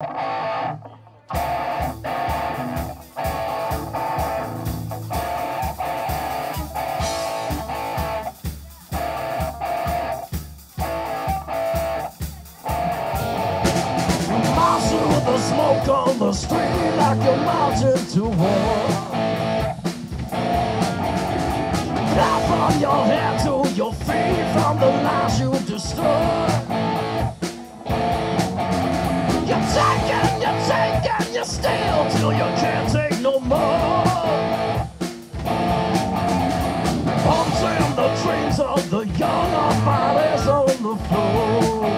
Marching with the smoke on the street like you're marching to war. Down from your head to your feet from the lies you destroy. Steal till you can't take no more. Haunting the dreams of the young, our bodies on the floor.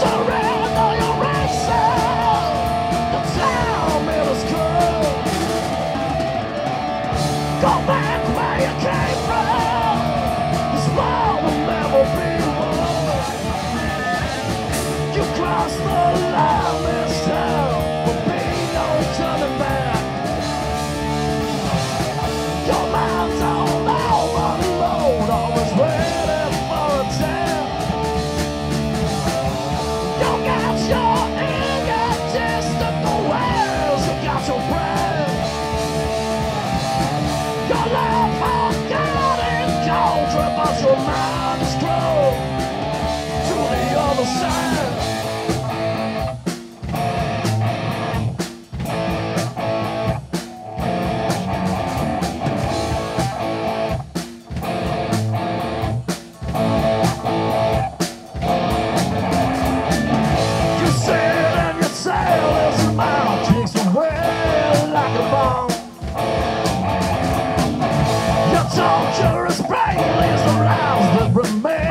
Surrender your ransom. The time it has come. Go back where you came from. Torturous brain the rounds that remain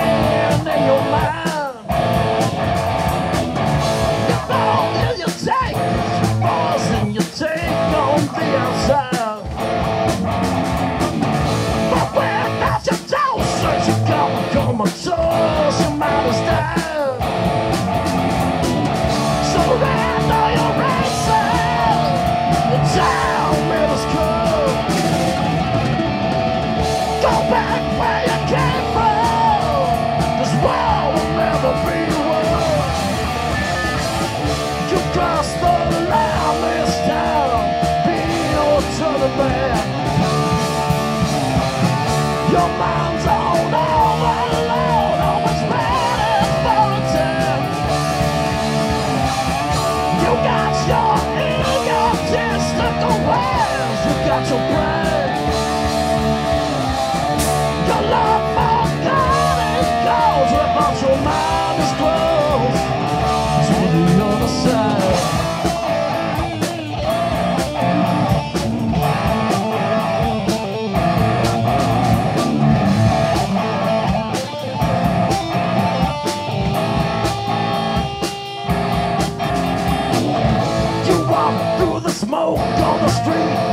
back. Your mind's on always for attack. You got your ways, you got your. Your love for God your mind is closed to the other side. On the street